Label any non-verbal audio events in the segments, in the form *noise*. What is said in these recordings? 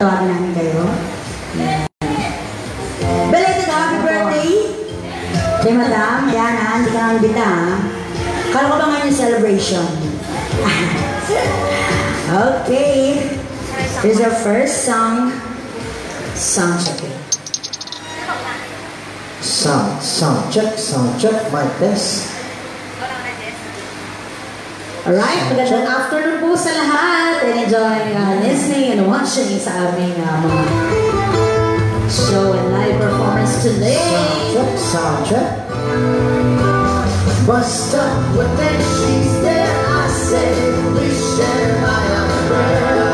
Tawag kayo. Belated happy birthday! Kay madam, yan ha, hindi ka nang bita ha. Ah. Kala ko ba nga yung celebration? *laughs* okay. This is our first song. Song check it. Song, song check, song check, my best. Alright, magandang afternoon po sa lahat and enjoy uh, listening and watching sa aming uh, mga show and live performance today. Soundtrack. soundcheck. Bust up, but then she's there, I say, we share my umbrella.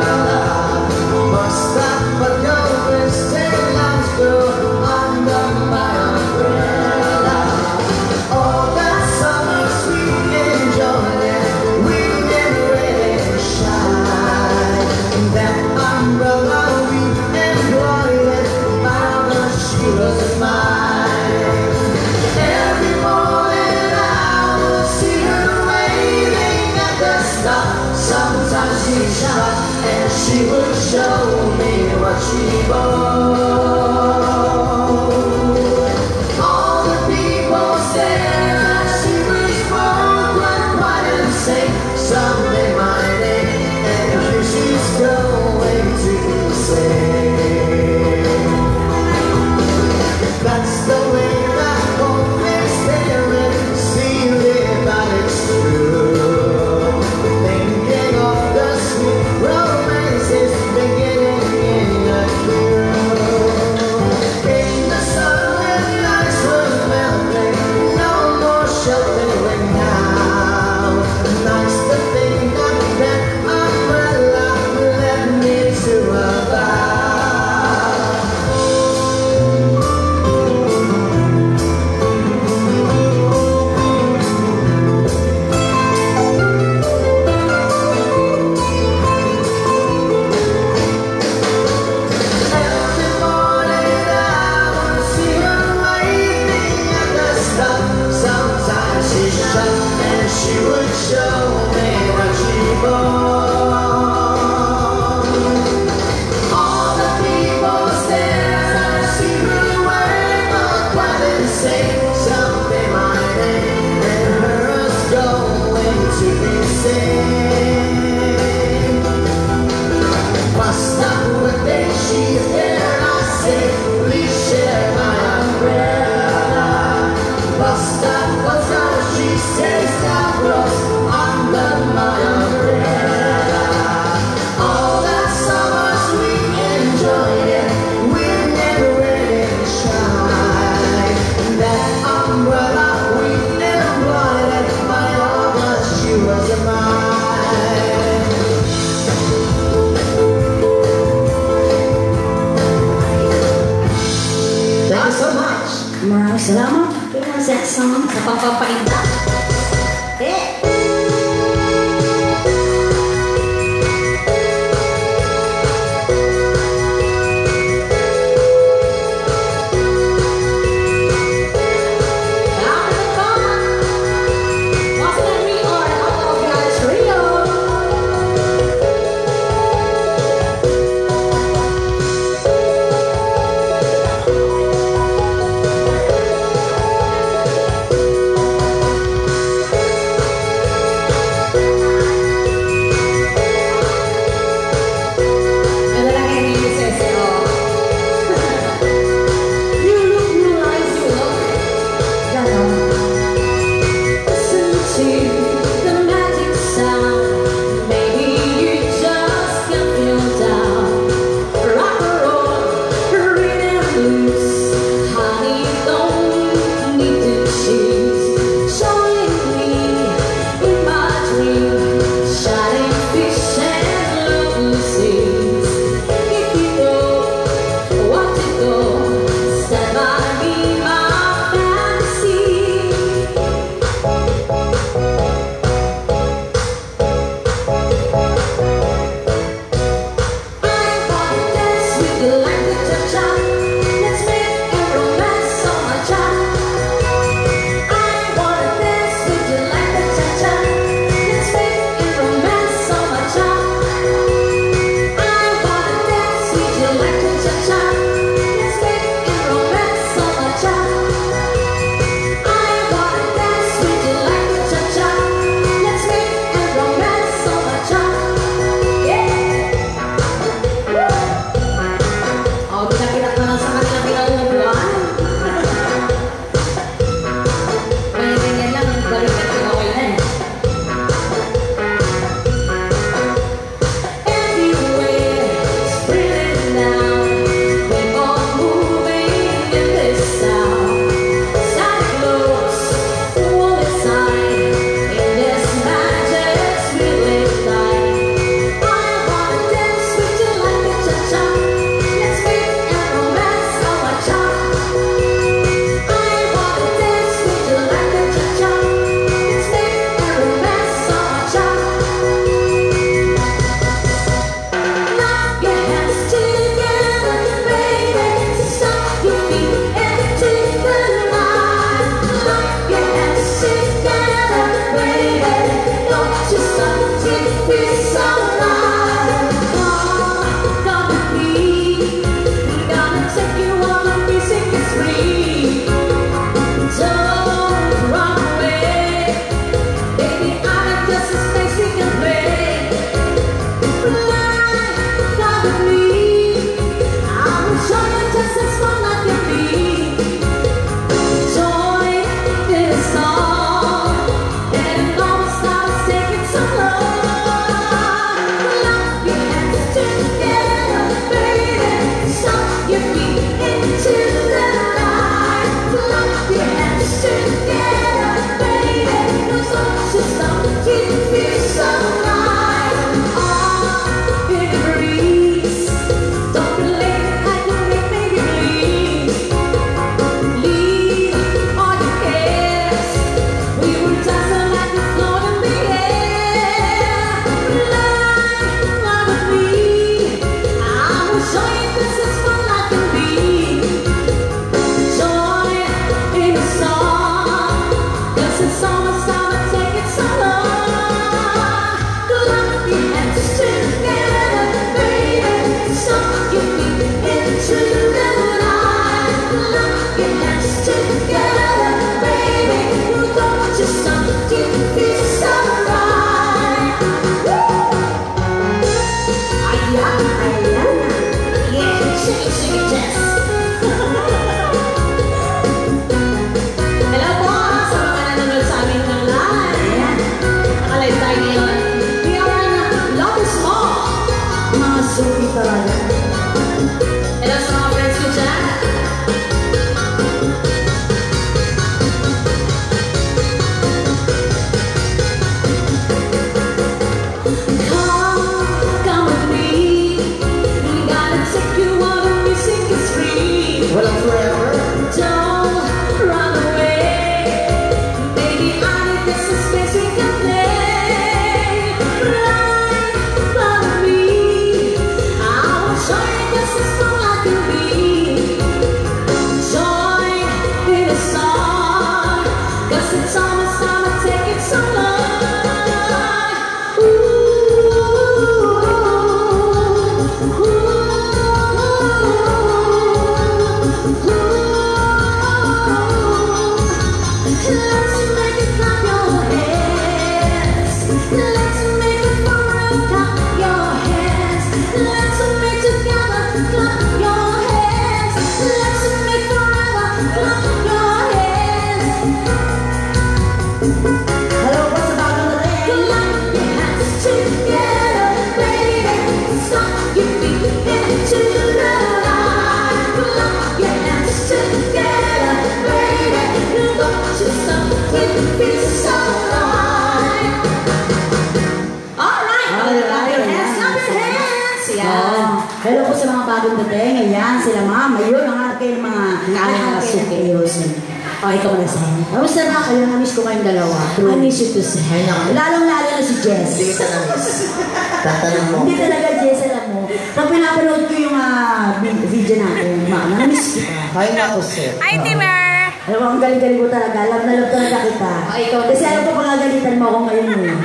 Ko talaga. Love na love talaga kita. Oh, ikaw na- Kasi alam ko pagagalitan mo ako ngayon eh.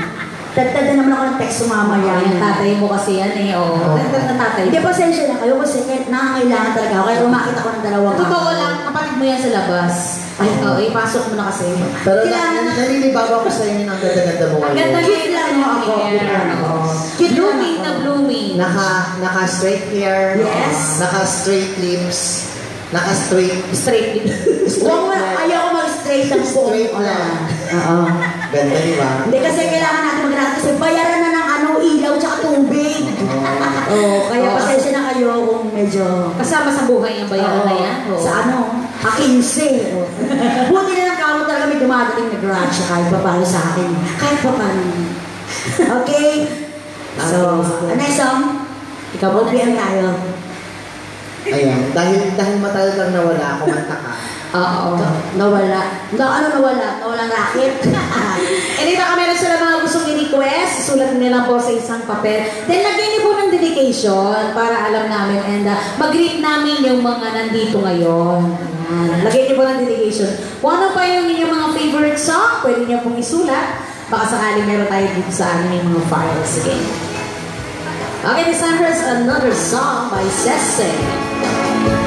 Tagtad na naman ako ng text sumama Yan, yan. tatay mo kasi yan eh. Oh. Oo. Ganda ng tatay. Hindi, pasensya na kayo kasi kahit nakakailangan talaga ako. Kaya umakit ako ng dalawang Totoo lang, kapatid mo yan sa labas. Ay, oh, ipasok mo na kasi. Pero na, Kailangan na- naninibago ako sa inyo ng ganda-ganda mo Ang ngayon. ganda Cute lang mo ako. Cute Blooming na blooming. Naka, naka straight hair. Yes. Naka straight lips. Naka straight. Straight lip. Huwag mo, ayaw ko mag-straight ang buong Straight lang. Oo. Ganda, di ba? Hindi kasi kailangan natin mag kasi bayaran na ng ano, ilaw tsaka tubig. Oo, oh, kaya Oo. pasensya na kayo kung medyo... Kasama sa buhay yung bayaran na yan. Oh. Sa ano? A15. Oh. Buti na lang kamo talaga may dumadating na grudge kahit pa paano sa akin. Kahit pa paano. Okay? So, next song. Ikaw ba OPM tayo. Ayan. Dahil, dahil matagal kang nawala, kumanta ka. Oo. Nawala. Na, ano nawala? Nawala racket. And then baka meron sila mga gustong i-request, sulat nila po sa isang papel. Then lagyan niyo po ng dedication para alam namin and uh, mag-greet namin yung mga nandito ngayon. Ayan. Lagyan niyo po ng dedication. Kung ano pa yung inyong mga favorite song, pwede niyo pong isulat. Baka sakaling meron tayo dito sa aming mga files. Sige. Okay, this time here's another song by Sese.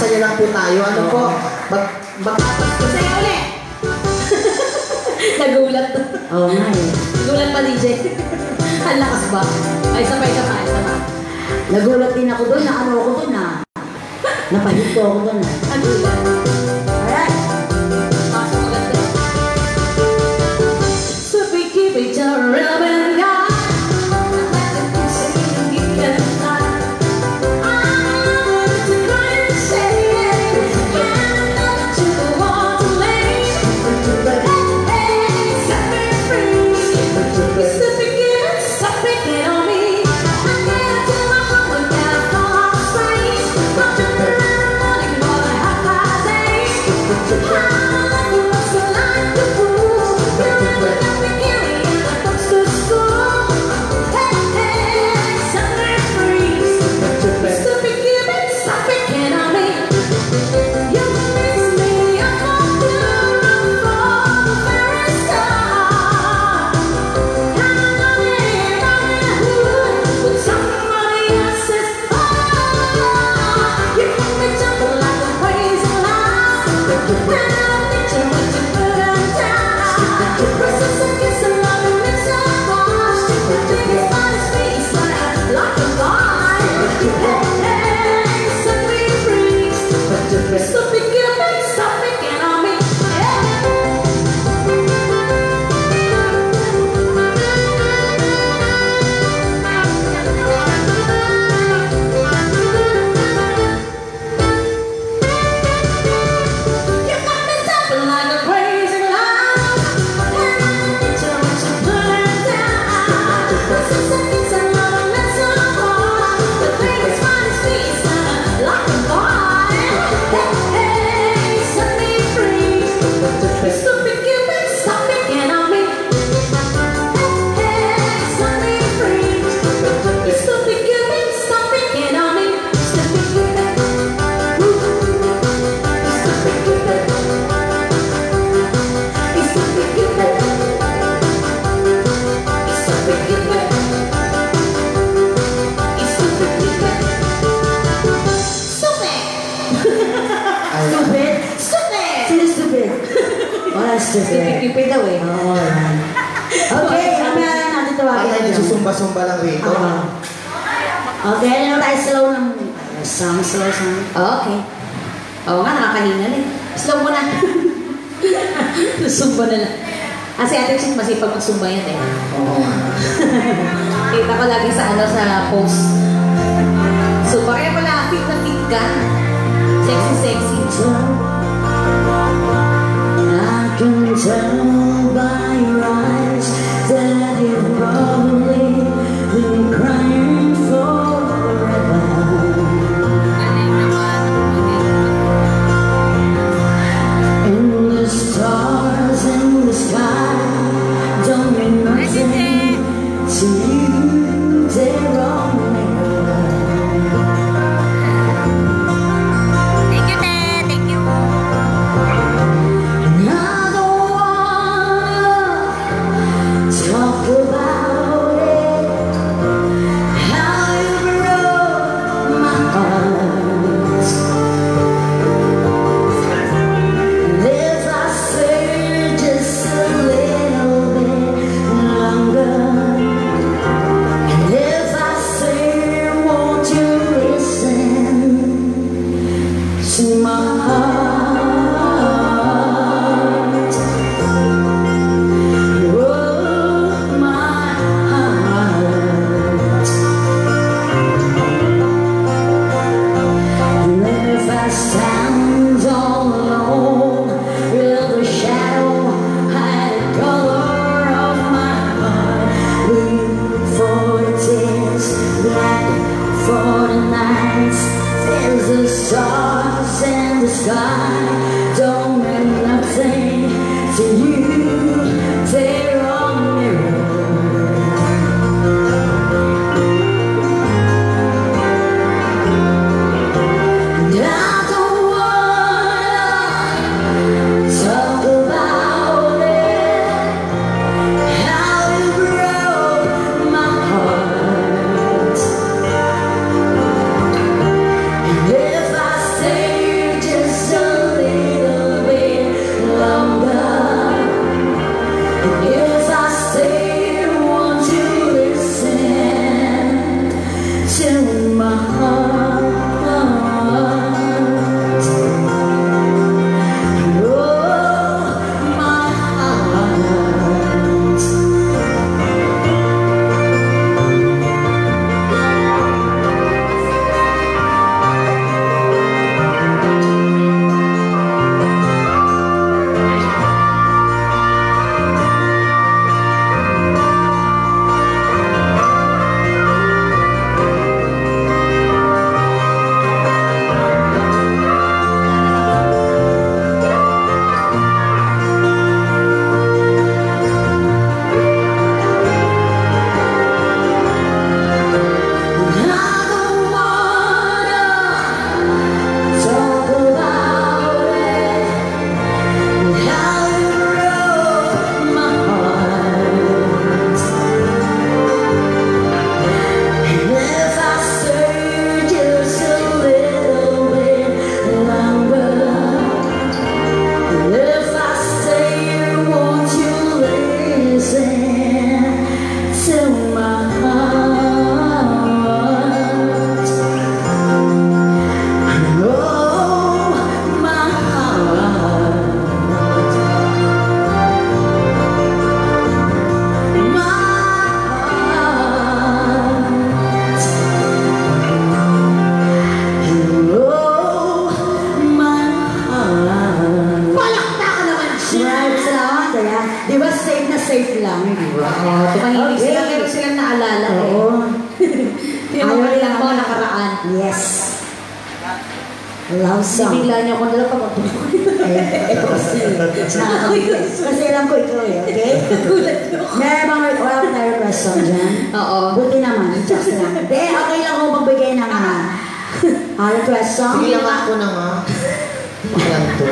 Sumasaya lang po tayo. Ano po? Mag makapas ko sa'yo ulit. *laughs* Nagulat. Oo nga eh. Nagulat pa, DJ. *laughs* Ang lakas ba? Ay, sabay ka pa. Sabay. Nagulat din ako doon. Naano ako doon na. Napahit ako doon na. Ano ba? sumba-sumba lang rito. Uh, okay, ano tayo slow ng... Song, slow, song. Oh, okay. Oo nga, nakakanina rin. Eh. Slow mo na. *laughs* sumba na lang. Ah, Kasi ate Chin, masipag magsumba yan eh. Oo. *laughs* Kita ko lagi sa ano, sa post. Sumba, kaya pala, fit na fit ka. Sexy, sexy. I can tell Oo, tumahimik sila, pero silang naalala. Eh. Oo. *laughs* Ayaw nila ako nakaraan. Yes. Love song. Bigla niya ako nalang pamatuloy. Eh, ito kasi. Kasi alam ko ito eh, okay? Meron bang wala ko na request song dyan? Oo. Buti naman, just lang. Be, okay lang ako magbigay ng ah. Ah, request song? Sige lang ako na nga. Parang to.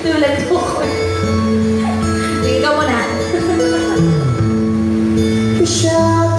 Tulad ko ko. Sige ka muna. Shout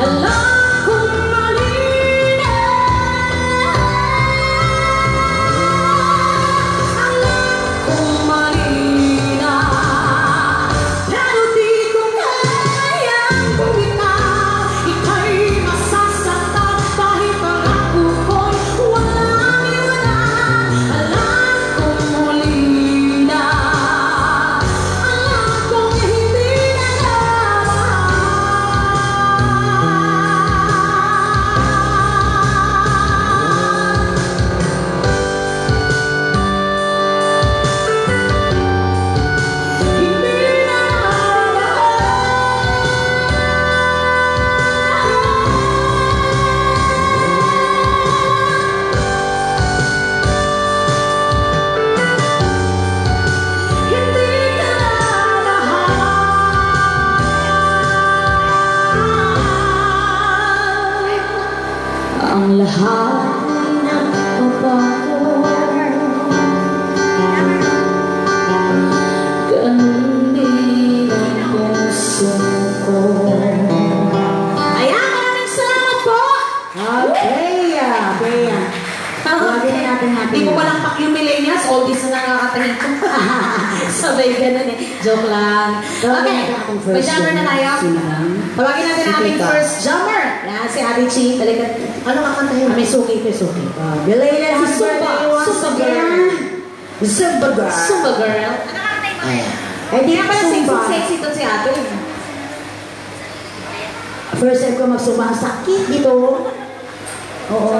alone. Kayo ganun eh. Joke lang. Okay, may jammer na tayo. Tawagin natin ang ating first jammer. Yan, si Ate Chi. Talaga. Ano kakantahin? Ah, may suki, may suki. Uh, belated happy birthday once again. Zumba girl. Zumba girl. Ayan. Ay, di Hindi na pa pala sexy, Zumba. sexy to si Ate. First time ko magsumba. Sakit dito. Oo.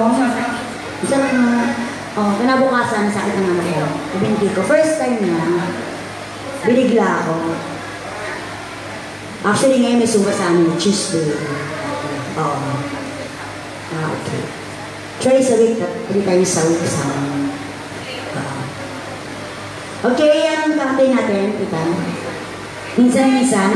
Sarap na. Oh, kinabukasan, sakit ng mama ko. Ibinti ko. First time na, binigla ako. Actually, ngayon may sumba sa amin, Tuesday. Oo. Ah, okay. Twice a week, pwede tayo sa sa Oo. Okay, ang kakatay natin, kita. Minsan-minsan,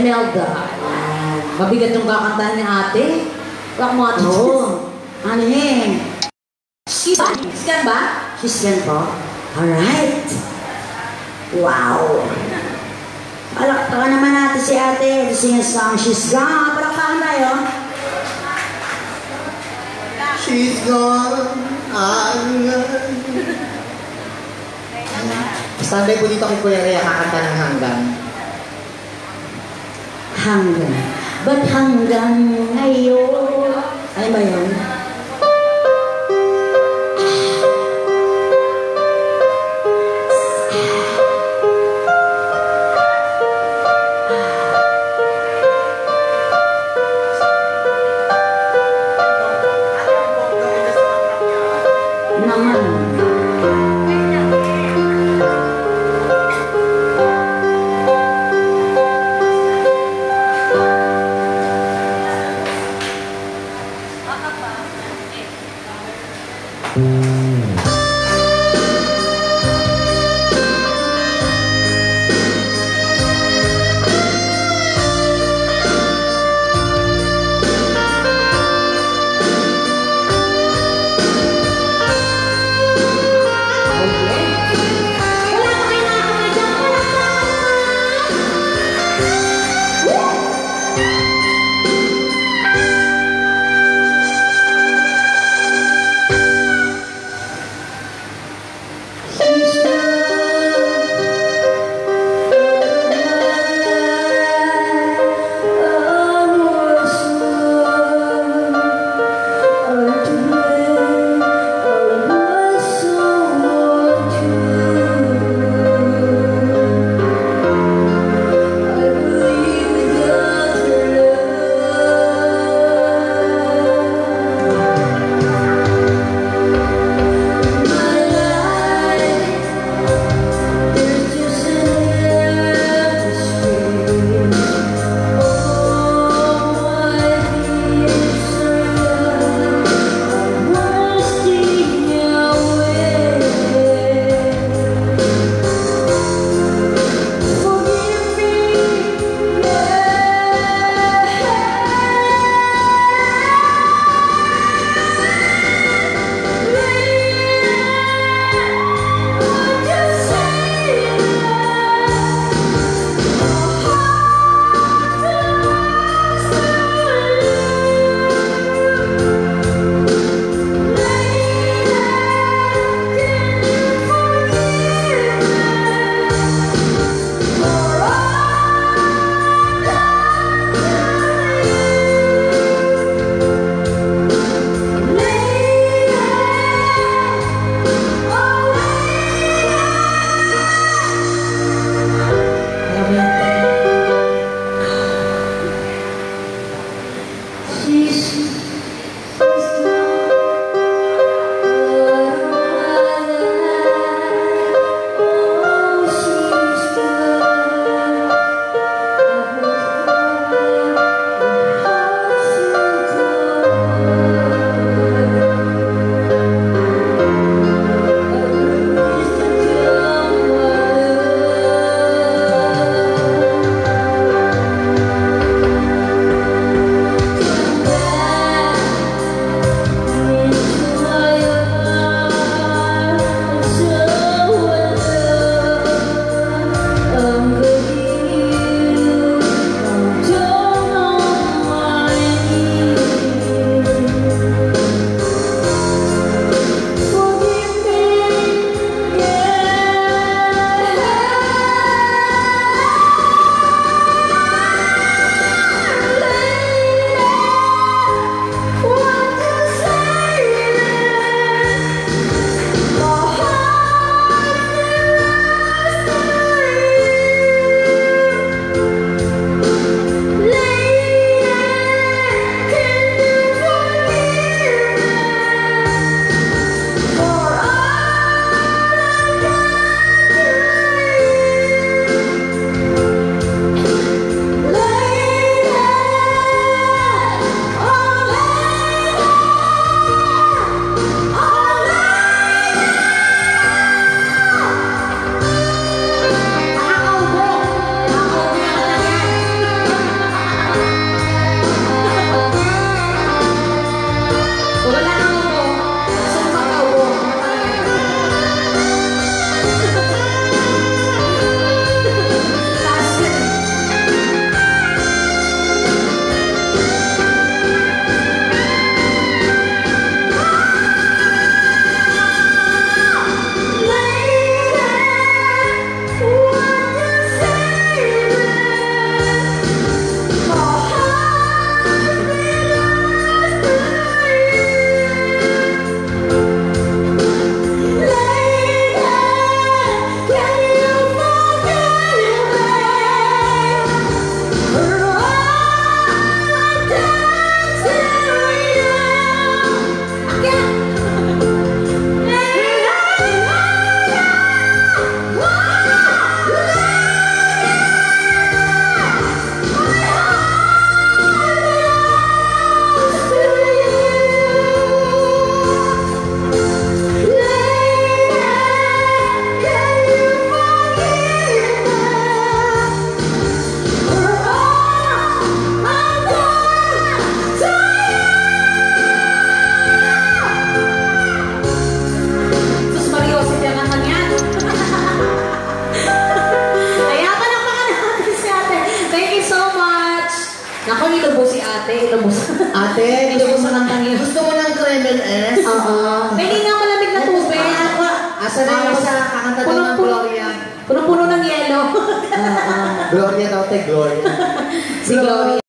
Imelda. Ayan. Mabigat yung kakantahan ni ate. Wak mo ate. Oo. Ano eh? Scan. Scan ba? She's yan po? Alright. Wow. Palakpakan naman natin si ate. The sing a song, she's gone. Palakpakan tayo. She's gone. I'm gone. Standby po dito kay Kuya Rhea kakanta ng hanggang. Hanggang. Ba't hanggang ngayon? Ano ba yun?